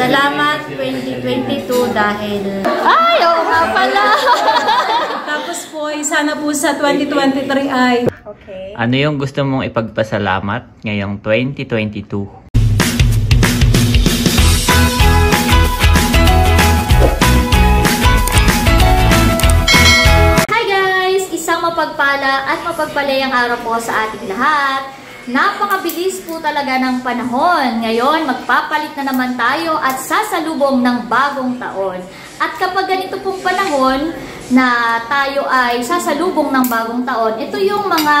salamat 2022 dahil Ay, oo nga pala. Tapos po, ay sana po sa 2023 ay okay. Ano yung gusto mong ipagpasalamat ngayong 2022? Hi guys! Isang mapagpala at mapagpalayang araw po sa ating lahat. Napakabilis po talaga ng panahon. Ngayon, magpapalit na naman tayo at sasalubong ng bagong taon. At kapag ganito pong panahon na tayo ay sasalubong ng bagong taon, ito yung mga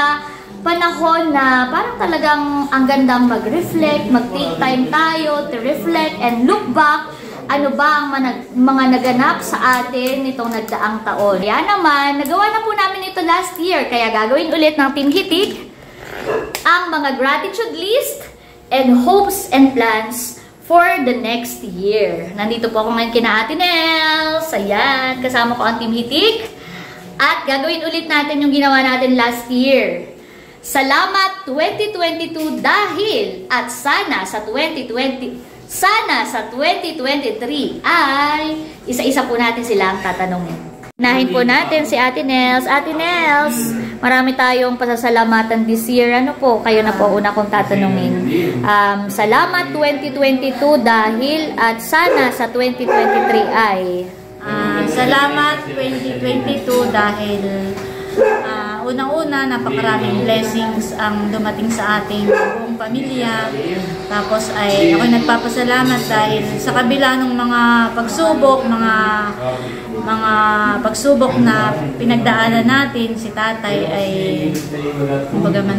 panahon na parang talagang ang gandang mag-reflect, mag-take time tayo to reflect and look back ano ba ang mga naganap sa atin nitong nagdaang taon. Yan naman, nagawa na po namin ito last year, kaya gagawin ulit ng Team Hitik ang mga gratitude list and hopes and plans for the next year. Nandito po ako ngayon kina Ate Nels. Ayan, kasama ko ang Team Hitik. At gagawin ulit natin yung ginawa natin last year. Salamat 2022 dahil at sana sa 2020 sana sa 2023 ay isa-isa po natin sila ang tatanungin. Nahin po natin si Ate Nels. Ate Nels, marami tayong pasasalamatan this year. Ano po? Kayo na po una kong tatanungin. Um, salamat 2022 dahil at sana sa 2023 ay ah, salamat 2022 dahil ah, unang-una napakaraming blessings ang dumating sa ating buong pamilya. Tapos ay ako nagpapasalamat dahil sa kabila ng mga pagsubok, mga mga pagsubok na pinagdaanan natin, si tatay ay kumbaga man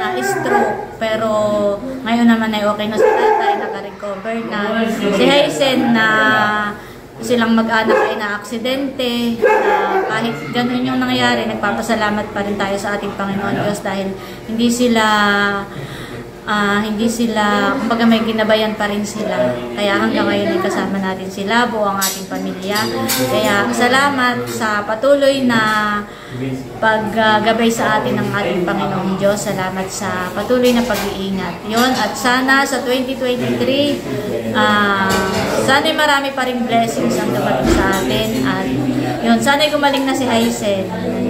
na stroke pero ngayon naman ay okay na si tatay, naka-recover na. Si Hazen na silang mag-anak ay na-aksidente, na kahit ganun yung nangyari, nagpapasalamat pa rin tayo sa ating Panginoon Diyos dahil hindi sila ah, hindi sila, kumbaga may ginabayan pa rin sila. Kaya hanggang ngayon ay kasama natin sila, buo ang ating pamilya. Kaya salamat sa patuloy na paggabay sa atin ng ating Panginoong Diyos. Salamat sa patuloy na pag-iingat. Yon at sana sa 2023, ah, sana'y marami pa rin blessings ang dumating sa atin. At yun, sana'y gumaling na si Haisen.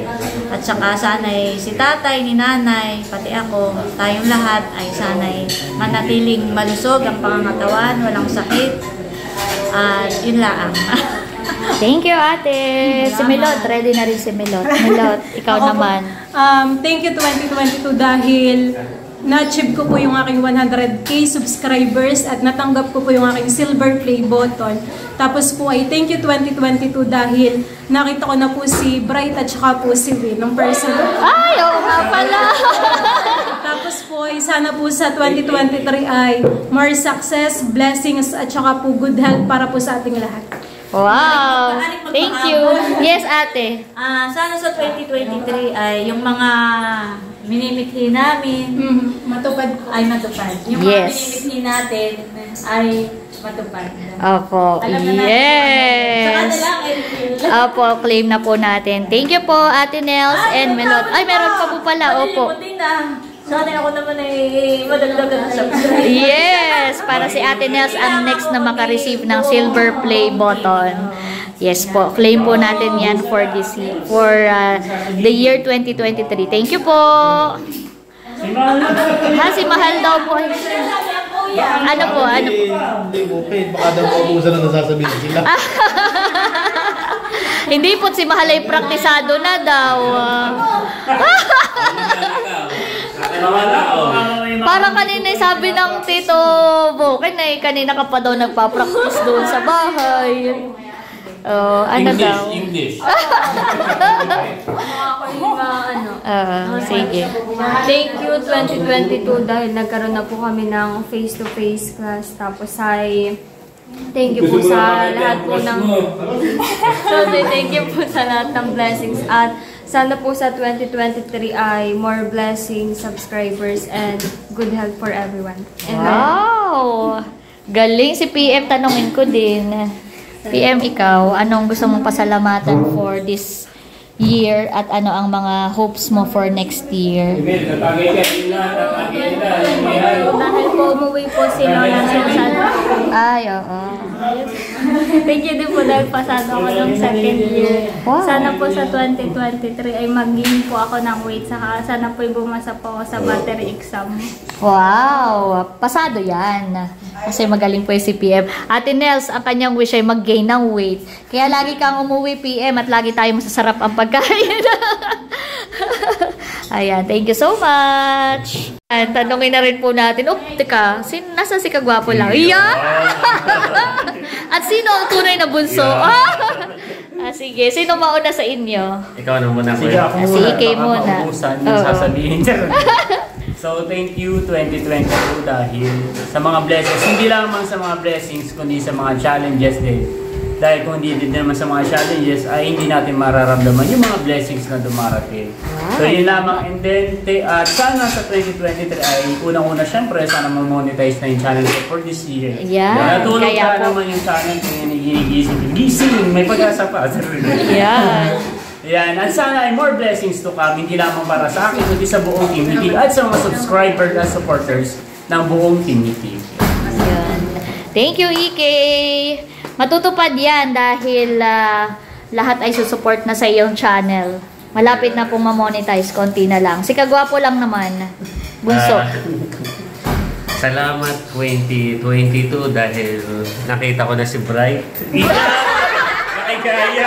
At saka sana'y si tatay, ni nanay, pati ako, tayong lahat ay sana'y manatiling malusog ang pangangatawan, walang sakit. At yun lang. Thank you, ate. Si Milot, ready na rin si Milot. Milot, ikaw naman. Um, thank you 2022 dahil na-achieve ko po yung aking 100k subscribers at natanggap ko po yung aking silver play button. Tapos po ay thank you 2022 dahil nakita ko na po si Bright at saka po si Win ng personal. Ay, oo nga pala. Tapos po ay sana po sa 2023 ay more success, blessings at saka po good health para po sa ating lahat. Wow. Thank you. Yes, ate. Ah, sana sa 2023 ay yung mga minimithi namin Mm, matupad ay matupad. Yung mga Yes. minimithi natin ay matupad. Opo. Alam na natin. Sa Yes. kanila ay Opo, claim na po natin. Thank you po, Ate Nels and Melot. Ay, meron pa po pala. Opo. Malilimutin na. Sa atin ako naman ay madagdagan ng subscribe. Yes, para si Ate Nels ang next na makareceive ng silver play button. Yes po, claim po natin yan for this year, for uh, the year 2023. Thank you po. Ha, si Mahal daw po. Ano po, ano po? Hindi paid. Baka daw paubusan na nasasabihin sila. Hindi po si Mahal ay praktisado na daw. Parang kanina ay sabi ng Tito Boken ay kanina ka pa daw nagpa-practice doon sa bahay. Oh, ano daw? English. Ah, sige. Thank you 2022 dahil nagkaroon na po kami ng face-to-face class. Tapos ay thank you po sa lahat po ng Sabi, thank you po sa lahat ng blessings at sana po sa 2023 ay more blessings, subscribers, and good health for everyone. And Wow! Galing si PM, tanongin ko din. PM, ikaw, anong gusto mong pasalamatan for this year at ano ang mga hopes mo for next year? Dahil po umuwi po si Lola Susan. Ay, oo. Thank you din po dahil pasado ako ng second year. Wow. Sana po sa 2023 ay mag-gain po ako ng weight. Saka sana po ay bumasa po ako sa battery exam. Wow! Pasado yan. Kasi magaling po yung si PM. Ate Nels, ang kanyang wish ay mag-gain ng weight. Kaya lagi kang umuwi PM at lagi tayo masasarap ang pagkain. Ayan, thank you so much. Ayan, tanongin na rin po natin. Oh, teka, sin nasa si Kagwapo lang? Yeah! at sino ang tunay na bunso? ah, sige, sino mauna sa inyo? Ikaw na muna. Sige, kuya. ako si muna. Baka muna. maubusan yung sasabihin niya. so, thank you 2022 dahil sa mga blessings. Hindi lamang sa mga blessings, kundi sa mga challenges din. Dahil kung hindi din naman sa mga challenges, ay hindi natin mararamdaman yung mga blessings na dumarating. So, yun lamang. And then, te- at sana sa 2023 ay unang-una, syempre, sana ma-monetize na yung channel ko for this year. Yeah, Natulog kaya ka po. naman yung channel kung ginigising. Gising! May pag-asa pa. Yan. Yan, at sana ay more blessings to come, hindi lamang para sa akin, kundi sa buong Team at sa mga subscribers at supporters ng buong Team. Yun. Thank you, Ike. Matutupad yan dahil ah, lahat ay susupport na sa iyong channel. Malapit na pong ma-monetize, konti na lang. Si Kagwapo lang naman. Bunso. Ah, salamat 2022 dahil nakita ko na si Bright. Nakikaya.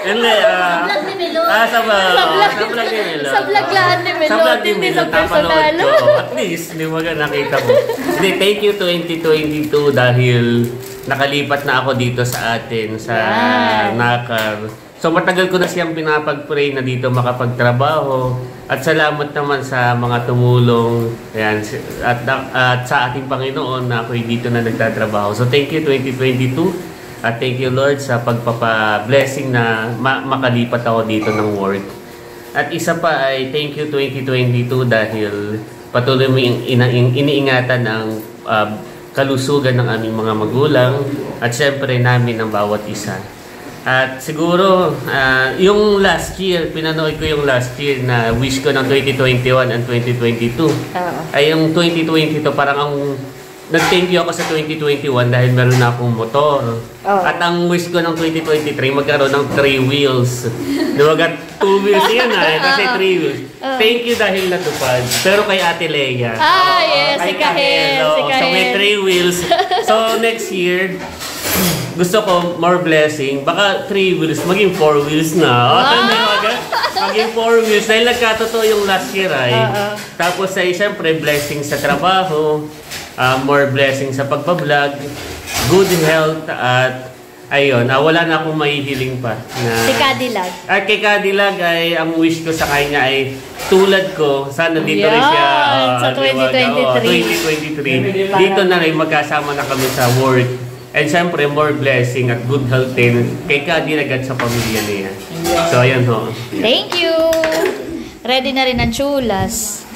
Hindi, ah. Vlog ni Milo. Ah, sa vlog. Sa vlog. Sa ni Milo. Sa vlog lang ni Milo, Sa vlog ni sa personal. napanood ko. At least, di nakita ko. Hindi, thank you 2022 dahil nakalipat na ako dito sa atin, sa Yan. Nakar. So matagal ko na siyang pinapag-pray na dito makapagtrabaho. At salamat naman sa mga tumulong ayan, at, at sa ating Panginoon na ako'y dito na nagtatrabaho. So thank you 2022 at thank you Lord sa pagpapa-blessing na ma- makalipat ako dito ng work. At isa pa ay thank you 2022 dahil patuloy mo iniingatan ang ah, kalusugan ng aming mga magulang at syempre namin ng bawat isa. At siguro, ah, yung last year, pinanood ko yung last year na wish ko ng 2021 and 2022. Oo. Ay yung 2022 parang ang nag-thank you ako sa 2021 dahil meron na akong motor. Oo. At ang wish ko ng 2023 magkaroon ng 3 wheels. Ba? 2 wheels yan ah, kasi 3 wheels. Thank you dahil natupad. Pero kay Ate Leia. Ah, yes, Kay si Kahel, Kahel, si oo. So may Kahel. 3 wheels. So next year, gusto ko more blessing. Baka 3 wheels, maging 4 wheels na. O, tama yung agad? Maging 4 wheels. Dahil nagkatotoo yung last year ay. Oo. Tapos ay syempre blessing sa trabaho, ah, more blessing sa pagbablog, good health at ayun, ah, wala na akong mahihiling pa. Na, Si Cadillac. at kay Cadillac ay ang wish ko sa kanya ay tulad ko, sana dito rin siya Yan, ah, sa liwaga. Oo, 2023. 2023. Dito na rin magkasama na kami sa work. And syempre, more blessing at good health din kay Cadillac at sa pamilya niya. So, ayan ho. Thank you! Ready na rin ang chulas.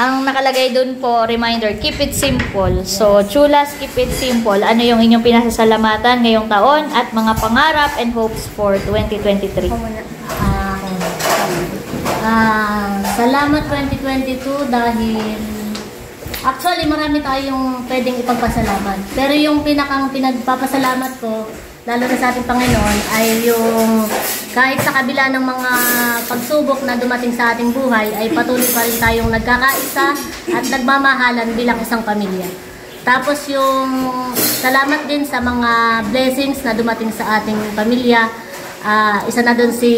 Ang nakalagay dun po, reminder, keep it simple. So, chulas, keep it simple. Ano yung inyong pinasasalamatan ngayong taon at mga pangarap and hopes for 2023? Ah, ah, salamat 2022 dahil actually marami tayong pwedeng ipagpasalamat. Pero yung pinakang pinagpapasalamat ko, lalo na sa ating Panginoon, ay yung kahit sa kabila ng mga pagsubok na dumating sa ating buhay, ay patuloy pa rin tayong nagkakaisa at nagmamahalan bilang isang pamilya. Tapos yung salamat din sa mga blessings na dumating sa ating pamilya. Ah, isa na doon si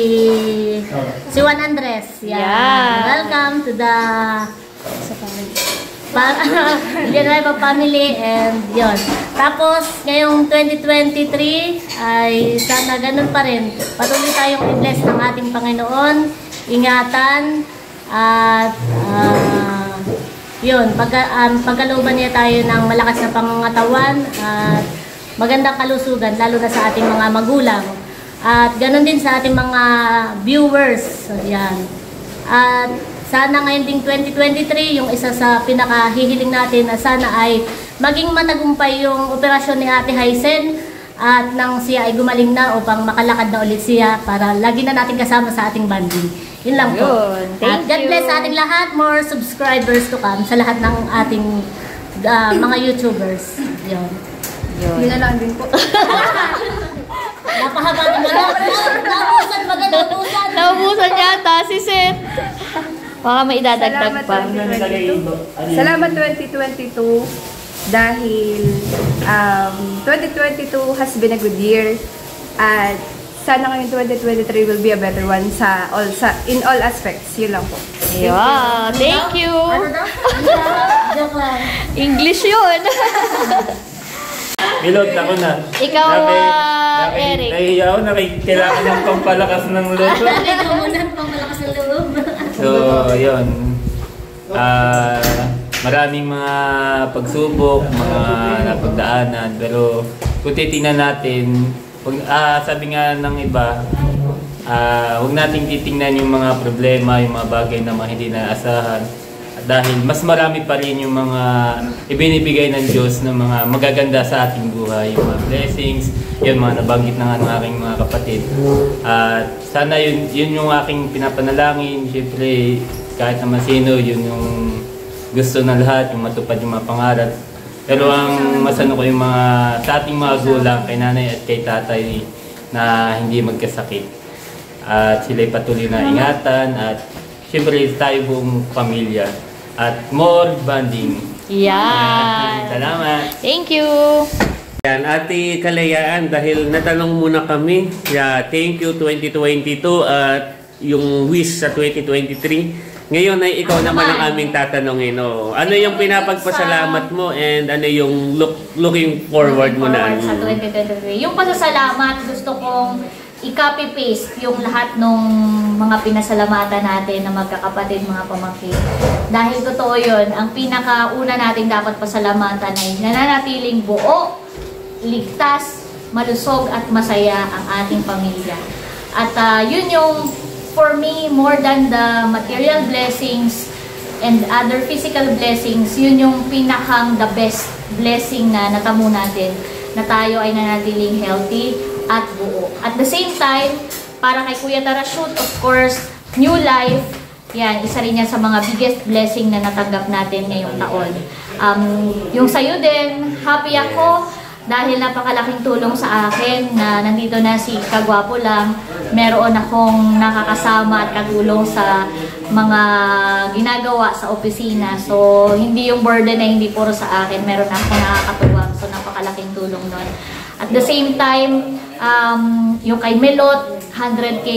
si Juan Andres. Yan. Yeah. Welcome to the pa Villanueva family and yon. Tapos ngayong 2023 ay sana ganun pa rin. Patuloy tayong i-bless ng ating Panginoon, ingatan at ah, yun, pag, um, pagkalooban niya tayo ng malakas na pangangatawan at magandang kalusugan, lalo na sa ating mga magulang. At ganun din sa ating mga viewers. So, yan. At sana ngayon ding 2023, yung isa sa pinakahihiling natin na sana ay maging matagumpay yung operasyon ni Ate Hysen at nang siya ay gumaling na upang makalakad na ulit siya para lagi na natin kasama sa ating banding. Yun lang po. Yun. Thank At God you. bless sa ating lahat. More subscribers to come sa lahat ng ating ah, mga YouTubers. Yun. Yun na lang din po. Napahaba ng mga Naubusan, maganda naubusan. Naubusan yata si Seth. Baka may idadagdag Salamat pa. 2022. Salamat 2022 dahil um, 2022 has been a good year at sana ngayong 2023 will be a better one sa all sa in all aspects. Yun lang po. Yeah, thank you. Ano. English yun. Milot, ako na. Ikaw, ah, Eric. Nahiya ako, nakikailangan ng pampalakas ng loob. Namunan pang malakas ang loob. So, yun. Ah, maraming mga pagsubok, mga napagdaanan, pero kung titingnan natin, wag, ah, sabi nga ng iba, ah, huwag nating titingnan yung mga problema, yung mga bagay na mga hindi naasahan. Dahil mas marami pa rin yung mga ibinibigay ng Diyos ng mga magaganda sa ating buhay, yung mga blessings, yun mga nabanggit na nga ng aking mga kapatid. At sana yun, yun yung aking pinapanalangin, syempre kahit naman sino, yun yung gusto ng lahat, yung matupad yung mga pangarap. Pero ang masano ko yung mga sa ating mga gulang, kay nanay at kay tatay na hindi magkasakit. At sila'y patuloy na ingatan at syempre tayo buong pamilya. At more bonding. Yan. Salamat. Thank you. Yan, Ate Kalayaan, dahil natanong muna kami, yeah, thank you 2022 at yung wish sa 2023. Ngayon ay ikaw naman ang aming tatanungin. Oh. Ano yung pinapagpasalamat mo and ano yung look, looking forward mo na? Sa 2023. Yung pasasalamat, gusto kong i-copy-paste yung lahat ng mga pinasalamatan natin na magkakapatid, mga pamangkin. Dahil totoo yun, ang pinakauna nating dapat pasalamatan ay nananatiling buo, ligtas, malusog at masaya ang ating pamilya. At ah, yun yung, for me, more than the material blessings and other physical blessings, yun yung pinakang the best blessing na natamo natin na tayo ay nanatiling healthy at buo. At the same time, para kay Kuya Tarashoot, of course, new life, yan, isa rin yan sa mga biggest blessing na natanggap natin ngayong taon. Um, yung sa'yo din, happy ako dahil napakalaking tulong sa akin na nandito na si Kagwapo lang. Meron akong nakakasama at katulong sa mga ginagawa sa opisina. So, hindi yung burden na hindi puro sa akin. Meron akong nakakatuwang. So, napakalaking tulong nun. At the same time, um, yung kay Melot, 100k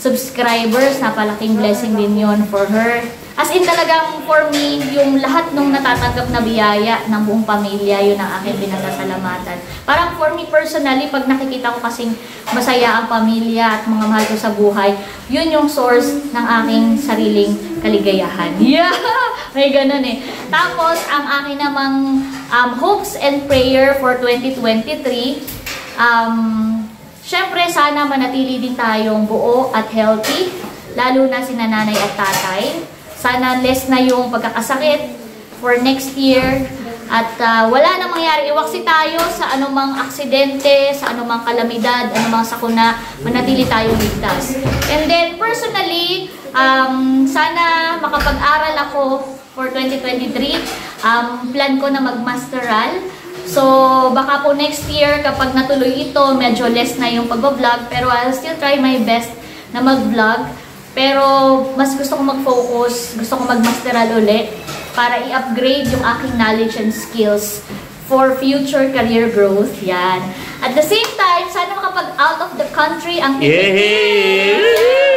subscribers, napalaking blessing din yon for her. As in talagang for me, yung lahat nung natatanggap na biyaya ng buong pamilya, yun ang aking pinasasalamatan. Parang for me personally, pag nakikita ko kasing masaya ang pamilya at mga mahal ko sa buhay, yun yung source ng aking sariling kaligayahan. Yeah! May ganun eh. Tapos, ang aking namang um, hopes and prayer for 2023, um, syempre sana manatili din tayong buo at healthy, lalo na si nanay at tatay. Sana less na yung pagkakasakit for next year. At ah, wala na mangyari. Iwaksi tayo sa anumang aksidente, sa anumang kalamidad, anumang sakuna, manatili tayong ligtas. And then, personally, um, sana makapag-aral ako for 2023. Um, plan ko na mag-masteral. So, baka po next year, kapag natuloy ito, medyo less na yung pag-vlog. Pero I'll still try my best na mag-vlog. Pero mas gusto ko mag-focus, gusto ko mag-masteral ulit para i-upgrade yung aking knowledge and skills for future career growth. Yan. At the same time, sana makapag out of the country ang Yay!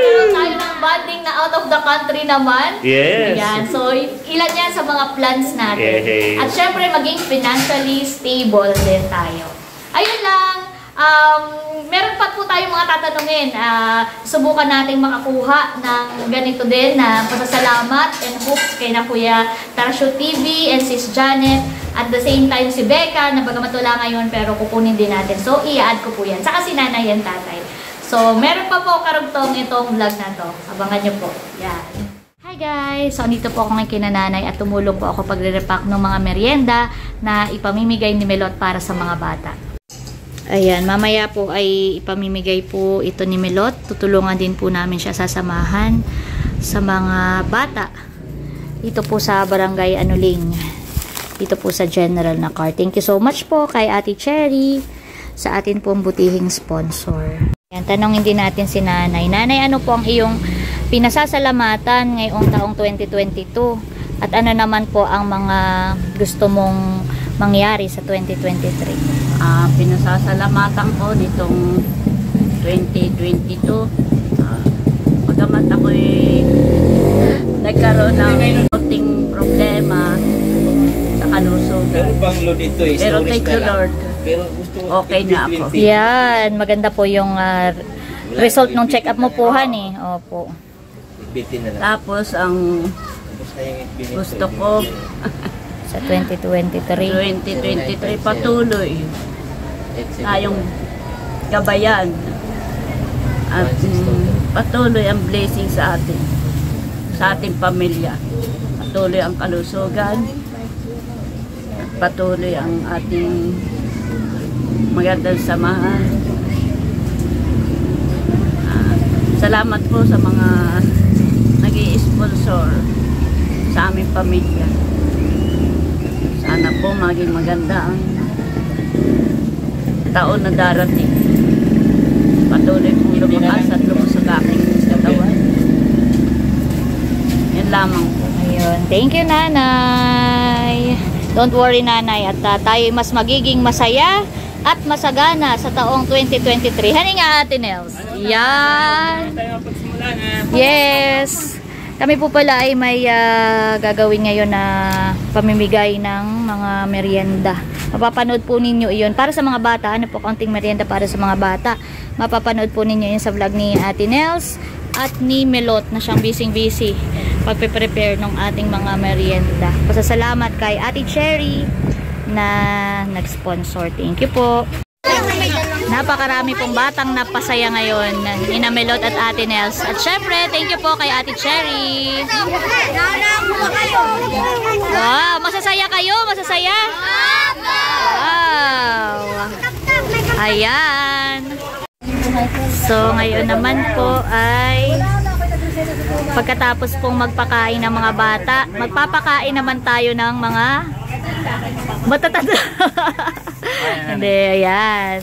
Meron tayo ng bonding na out of the country naman. Yes. Yan. So, ilan yan sa mga plans natin. Yes. At syempre, maging financially stable din tayo. Ayun lang. Um, meron pa po tayong mga tatanungin. Ah, subukan nating makakuha ng ganito din na pasasalamat and hopes kay na Kuya Tarsho TV and Sis Janet. At the same time si Becca na bagamat wala ngayon pero kukunin din natin. So, i-add ko po yan. Saka si nanay and tatay. So, meron pa po karugtong itong vlog na to. Abangan nyo po. Yan. Hi guys! So, andito po ako ngayon kinananay at tumulong po ako pagre-repack ng mga merienda na ipamimigay ni Melot para sa mga bata. Ayan, mamaya po ay ipamimigay po ito ni Milot. Tutulungan din po namin siya sasamahan sa mga bata. Ito po sa Barangay Anuling. Dito po sa General na car. Thank you so much po kay Ate Cherry sa atin pong butihing sponsor. Ayan, tanongin din natin si Nanay. Nanay, ano po ang iyong pinasasalamatan ngayong taong 2022? At ano naman po ang mga gusto mong mangyari sa 2023? Ah, pinasasalamatan ko nitong 2022. Ah, pagamat ako'y nagkaroon ng konting problema sa kalusugan. Pero pang load ito eh. Pero thank you. Lord. Pero gusto Okay na ako. Yan, maganda po yung ah, result ng check-up mo po, honey. Opo. Bitin na lang. Tapos ang gusto ko Sa 2023. 2023 patuloy. Tayong gabayan. At mm, patuloy ang blessing sa atin. Sa ating pamilya. Patuloy ang kalusugan. At patuloy ang ating magandang samahan. Ah, salamat po sa mga nag sponsor sa aming pamilya po maging maganda ang taon na darating. Patuloy pong lumakas at lumusog aking katawan. Yan lamang po. Ayun. Thank you, nanay. Don't worry, nanay. At ah, tayo mas magiging masaya at masagana sa taong 2023. Hani nga, Ate Nels. Yan. Na. Yes. Kami po pala ay may ah, gagawin ngayon na pamimigay ng mga merienda. Mapapanood po ninyo iyon para sa mga bata. Ano po, kaunting merienda para sa mga bata. Mapapanood po ninyo yun sa vlog ni Ate Nels at ni Melot na siyang busy-busy pagpe-prepare ng ating mga merienda. Pasasalamat kay Ate Cherry na nag-sponsor. Thank you po. Napakarami pong batang napasaya ngayon ni Melot at Ate Nels. At syempre, thank you po kay Ate Cherry. Wow, masasaya kayo? Masasaya? Wow. Ayan. So, ngayon naman po ay pagkatapos pong magpakain ng mga bata, magpapakain naman tayo ng mga matatanda. Hindi, ayan.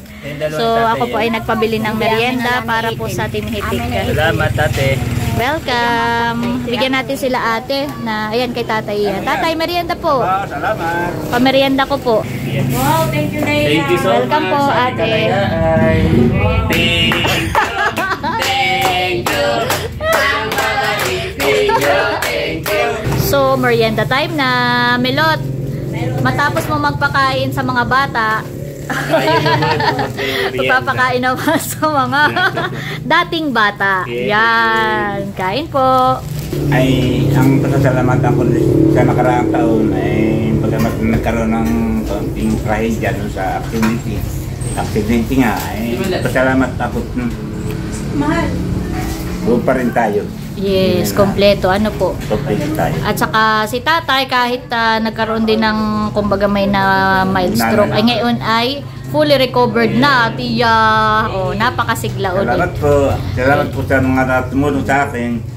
So, ako po ay nagpabili ng merienda para po sa tinihitik. Salamat, ate. Welcome! Bigyan natin sila ate na, ayan kay tatay yan. Tatay, merienda po. Salamat. Pamerienda ko po. Thank you so Welcome much. po, ate. Thank you. Thank you. Thank you. Thank you. So, merienda time na. Melot, matapos mo magpakain sa mga bata, Magpapakain naman sa mga dating bata. Yan. Kain po. ay ang pasasalamatan ko sa nakaraang taon ay pagkamat nagkaroon ng konting trahedya dun sa activity. Accidente nga ay pasalamat ako. Mahal. Buo pa rin tayo. Yes, na. kompleto. Ano po? Complete tayo. At saka si tatay kahit ah, nagkaroon din ng kumbaga may na mild stroke ay ngayon ay fully recovered na. Tiya, oh, napakasigla Salamat ulit. po. Salamat po sa mga tumulong sa akin.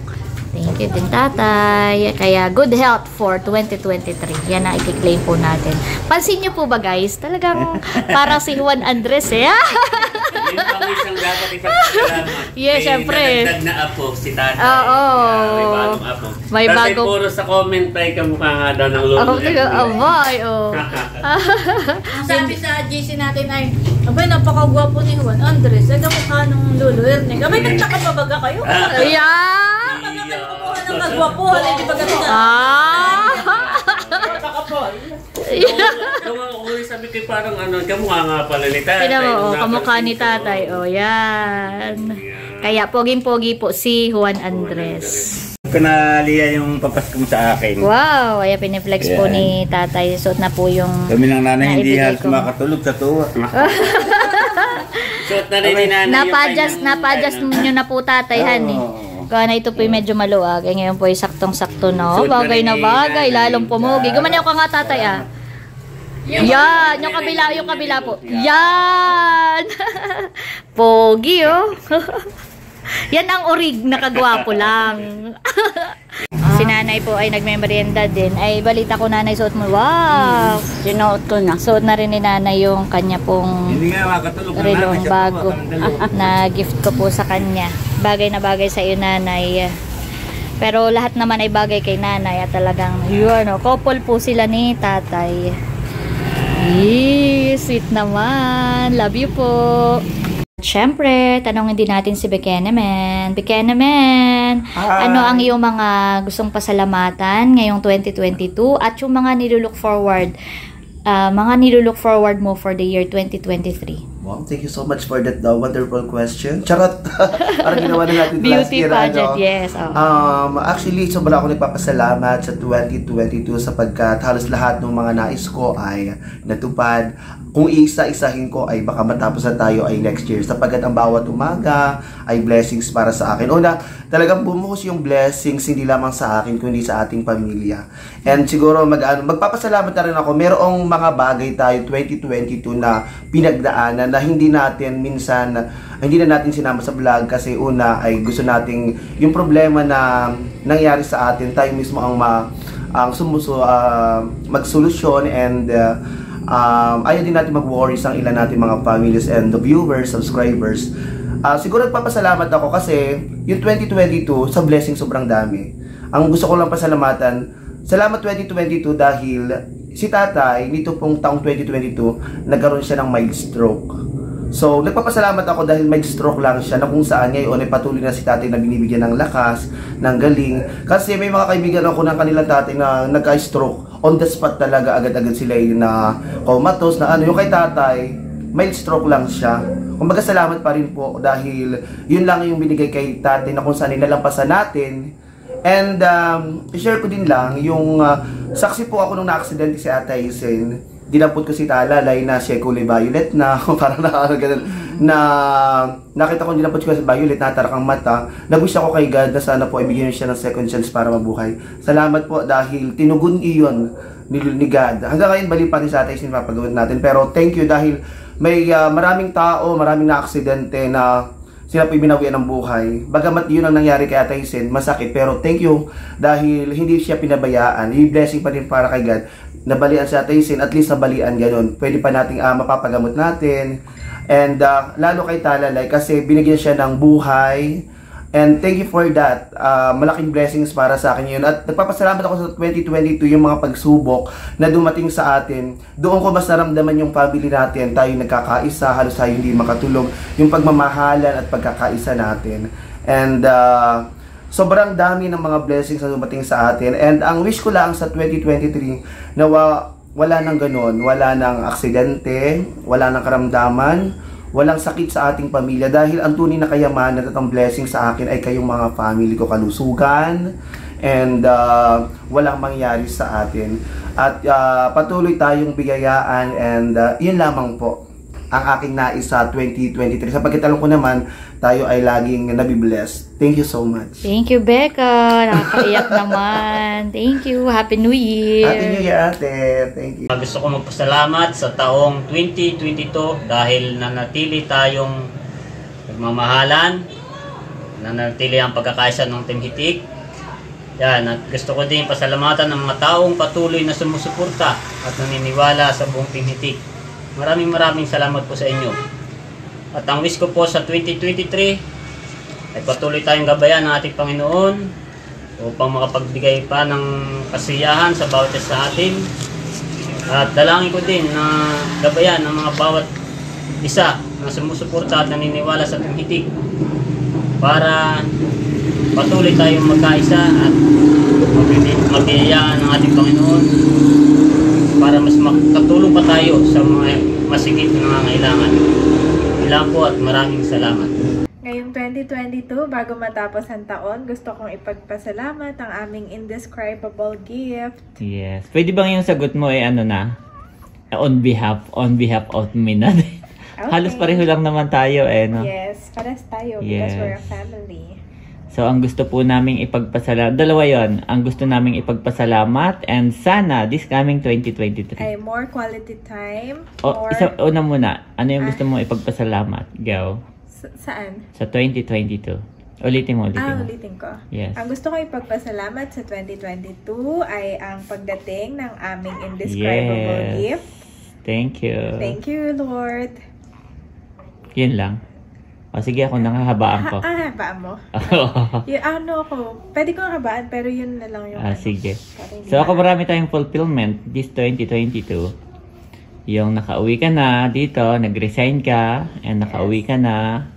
Thank you din tatay. Kaya good health for 2023. Yan na i-claim po natin. Pansin niyo po ba guys? Talagang parang si Juan Andres eh. Yun ang isang dapat ipagpasalamat. Yes, May syempre. nadagdag na apo si tatay. Oo. Yeah, may bagong apo. May Kasi bagong- puro sa comment ay kamukha nga daw ng lolo. Ako tiga, abay, oh. Ang sabi sa GC natin ay, abay, napakagwapo ni Juan Andres. Ay, kamukha ng Lolo Ernig. Abay, nagtaka pa baga kayo? Ayan! Kagwapuhan, hindi ba ganun na? Ah! Ako sabi ko parang ano, kamukha nga pala ni tatay. Mo, Nung kamukha ni tatay. Oh, yan. Kaya poging-pogi po si Juan Andres. Kanaliya yung papasko mo sa akin. Wow, ay piniflex po ni tatay. Suot na po yung Kami ng nanay hindi halos makatulog sa tuwa. Suot na rin ni nanay kanyang- napa-adjust nyo na po tatay, honey. Kaya na ito po yung medyo maluwag. Eh, ngayon po ay saktong-sakto na. Oh, bagay na bagay. Lalong pumugi. Gumanaw ka nga tatay ah. Yan, yung kabila, yung kabila po. Yan! Pogi, oh. Yan ang orig na kagwapo lang. si nanay po ay nagmemorienda din. Ay, balita ko nanay, suot mo. Wow! Sinuot ko na. Suot na rin ni nanay yung kanya pong relong bago na gift ko po sa kanya. Bagay na bagay sa iyo, nanay. Pero lahat naman ay bagay kay nanay at talagang yun, oh, couple po sila ni tatay. Yes, sweet naman. Love you po. Siyempre, tanongin din natin si Bekenemen. Bekenemen, ano ang iyong mga gustong pasalamatan ngayong 2022 at yung mga nilulook forward, ah, mga nilulook forward mo for the year 2023? Wow, thank you so much for that uh, wonderful question. Charot! Parang ginawa na natin last Beauty year. pageant, ano. yes. oo. Um, actually, sobra ako nagpapasalamat sa 2022 sapagkat halos lahat ng mga nais ko ay natupad. Kung isa-isahin ko ay baka matapos na tayo ay next year sapagkat ang bawat umaga ay blessings para sa akin. Una, talagang bumuhos yung blessings hindi lamang sa akin kundi sa ating pamilya. And siguro mag, ano, magpapasalamat na rin ako. Merong mga bagay tayo 2022 na pinagdaanan na hindi natin minsan hindi na natin sinama sa vlog kasi una ay gusto nating yung problema na nangyari sa atin tayo mismo ang ma ang sumuso ah, magsolusyon and uh, um, ayaw din natin mag-worry sa ilan natin mga families and the viewers, subscribers. Ah, siguro nagpapasalamat ako kasi yung 2022 sa blessing sobrang dami. Ang gusto ko lang pasalamatan, salamat 2022 dahil si tatay nito pong taong 2022 nagkaroon siya ng mild stroke. So, nagpapasalamat ako dahil may stroke lang siya na kung saan ngayon ay patuloy na si tatay na binibigyan ng lakas, ng galing. Kasi may mga kaibigan ako ng kanilang tatay na nagka-stroke. On the spot talaga, agad-agad sila yung na comatose, na ano. Yung kay tatay, mild stroke lang siya. Kumbaga salamat pa rin po dahil yun lang yung binigay kay tatay na kung saan nilalampasan natin. And um, share ko din lang yung uh, saksi po ako nung na-accident si Ate Hazen dinampot ko si Talalay na siya kulay violet na parang na ganun. Na nakita ko dinampot ko si violet na tarak ang mata. Nag-wish ako kay God na sana po ay bigyan siya ng second chance para mabuhay. Salamat po dahil tinugon iyon ni, ni God. Hanggang ngayon bali pa rin sa atin yung mapagawin natin. Pero thank you dahil may uh, maraming tao maraming na aksidente na sila po binawian ng buhay. Bagamat yun ang nangyari kay Ate Hazen, masakit. Pero thank you dahil hindi siya pinabayaan. Yung blessing pa rin para kay God. Nabalian si Ate Hazen, at least nabalian ganun. Pwede pa nating uh, mapapagamot natin. And uh, lalo kay Talalay kasi binigyan siya ng buhay. And thank you for that. Uh, malaking blessings para sa akin yun. At nagpapasalamat ako sa 2022 yung mga pagsubok na dumating sa atin. Doon ko mas naramdaman yung family natin. Tayo nagkakaisa, halos tayo hindi makatulog. Yung pagmamahalan at pagkakaisa natin. And uh, sobrang dami ng mga blessings na dumating sa atin. And ang wish ko lang sa 2023 na wa, wala nang ganun. Wala nang aksidente, wala nang karamdaman, walang sakit sa ating pamilya dahil ang tunay na kayamanan at ang blessing sa akin ay kayong mga family ko kalusugan and uh, walang mangyari sa atin. At uh, patuloy tayong bigayaan and uh, yun lamang po ang aking nais sa 2023 sapagkat alam ko naman tayo ay laging nabibless thank you so much Thank you, Becca. Nakakaiyak naman. Thank you. Happy New Year. Happy New Year ate thank you Gusto ko magpasalamat sa taong 2022 dahil nanatili tayong nagmamahalan, nanatili ang pagkakaisa ng Team Hitik. Yan, at gusto ko din pasalamatan ng mga taong patuloy na sumusuporta at naniniwala sa buong Team Hitik. Maraming maraming salamat po sa inyo. At ang wish ko po sa 2023 ay patuloy tayong gabayan ng ating Panginoon upang makapagbigay pa ng kasiyahan sa bawat sa atin. At dalangin ko din na gabayan ng mga bawat isa na sumusuporta at naniniwala sa ating hitik para patuloy tayong magkaisa at mabiyayaan ng ating Panginoon para mas makatulong pa tayo sa mga masigit na nangangailangan. Ilan po at maraming salamat. Ngayong 2022, bago matapos ang taon, gusto kong ipagpasalamat ang aming indescribable gift. Yes. Pwede bang yung sagot mo ay ano na? On behalf, on behalf of me na. Halos pareho lang naman tayo eh, no? Yes, pares tayo Yes. because we're a family. So, ang gusto po naming ipagpasalamat, dalawa yon ang gusto naming ipagpasalamat and sana this coming 2023. Ay, more quality time. O, more... isa, una muna, ano yung Ah. gusto mo ipagpasalamat? Go. Sa- saan? Sa 2022. Ulitin mo, ulitin Ah, mo. ulitin ko. Yes. Ang gusto ko ipagpasalamat sa 2022 ay ang pagdating ng aming indescribable Yes. gift. Thank you. Thank you, Lord. Yun lang. O, sige, ako nangahabaan ko. Ah, habaan mo? yung ano ko, pwede ko habaan, pero yun na lang yung Ah, ano. sige. So ako marami tayong fulfillment this 2022. Yung nakauwi ka na dito, nag-resign ka, and nakauwi ka na,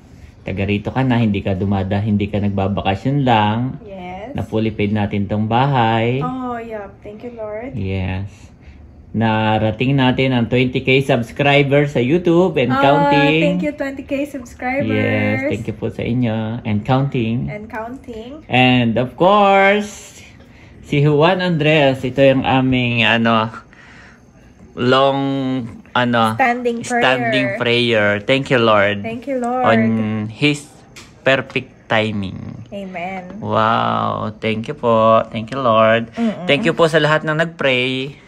taga rito ka na, hindi ka dumada, hindi ka nagbabakasyon lang. Yes. Na fully paid natin tong bahay. Oh, yeah. Thank you, Lord. Yes. Narating natin ang 20k subscribers sa YouTube and Oh, counting. thank you, 20k subscribers. Yes, thank you po sa inyo and counting. And counting. And of course, si Juan Andres, ito yung aming ano long ano Standing prayer. standing prayer. Thank you Lord. Thank you, Lord. On his perfect timing. Amen. Wow, thank you po. Thank you Lord. Mm-mm. Thank you po sa lahat ng nagpray.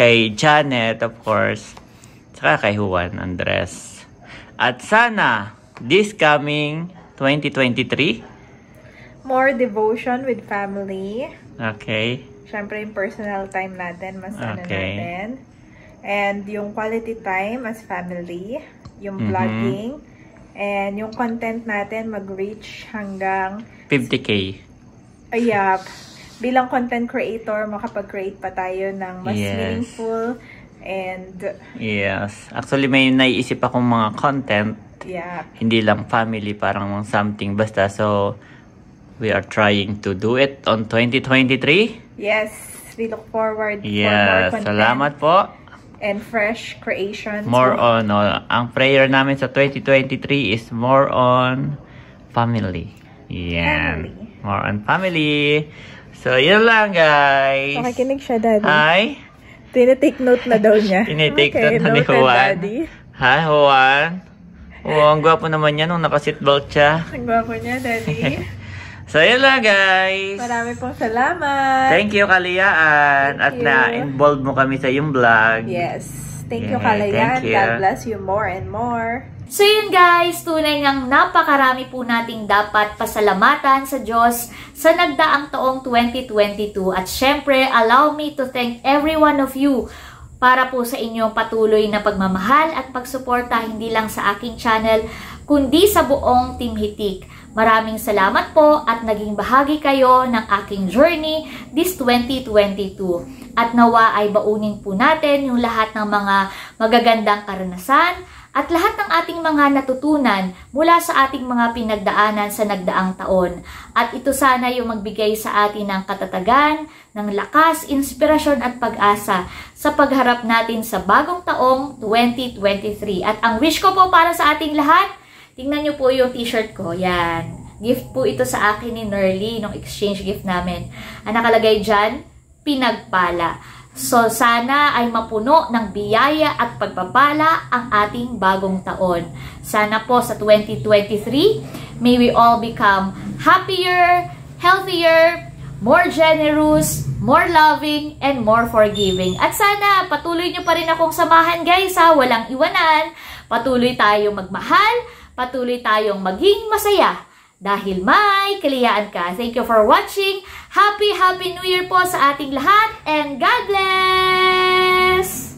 Kay Janet, of course. Saka kay Juan Andres. At sana, this coming 2023, More devotion with family. okay, Siyempre, yung personal time natin, mas ano Okay. natin. And yung quality time as family. Yung Mhm. vlogging. And yung content natin mag-reach hanggang 50k. ayap. Bilang content creator, makapag-create pa tayo ng mas Yes. meaningful and Yes. Actually, may naiisip akong mga content. yeah. Hindi lang family, parang something basta. So, we are trying to do it on 2023. Yes, we look forward for more Yes. content Salamat po. and fresh creations. More on, oh, ang prayer namin sa 2023 is more on family. Yan. More on family. So, yun lang, guys. Nakikinig siya, Daddy. Hi. Tinitake note na daw niya. Tinitake Okay, note na ni Juan. Hi, Juan. Oh, ang gwapo naman yan nung naka-seatbelt siya. Ang gwapo niya, Daddy. So, yun lang, guys. Marami pong salamat. Thank you, Kaliyaan. At you. na-involve mo kami sa iyong vlog. Yes. Thank you, Yeah, thank you. God bless you more and more. So yun guys, tunay ngang napakarami po nating dapat pasalamatan sa Diyos sa nagdaang taong 2022. At syempre, allow me to thank every one of you para po sa inyong patuloy na pagmamahal at pagsuporta hindi lang sa aking channel, kundi sa buong Team Hitik. Maraming salamat po at naging bahagi kayo ng aking journey this 2022. At nawa ay baunin po natin yung lahat ng mga magagandang karanasan at lahat ng ating mga natutunan mula sa ating mga pinagdaanan sa nagdaang taon. At ito sana yung magbigay sa atin ng katatagan, ng lakas, inspirasyon at pag-asa sa pagharap natin sa bagong taong 2023. At ang wish ko po para sa ating lahat, tingnan nyo po yung t-shirt ko. Yan. Gift po ito sa akin ni Nerly nung exchange gift namin. Ang nakalagay dyan, pinagpala. So sana ay mapuno ng biyaya at pagpapala ang ating bagong taon. Sana po sa 2023, may we all become happier, healthier, more generous, more loving, and more forgiving. At sana patuloy nyo pa rin akong samahan guys ha, walang iwanan. Patuloy tayong magmahal, patuloy tayong maging masaya dahil may kaliyaan ka. Thank you for watching. Happy, Happy New Year po sa ating lahat and God bless!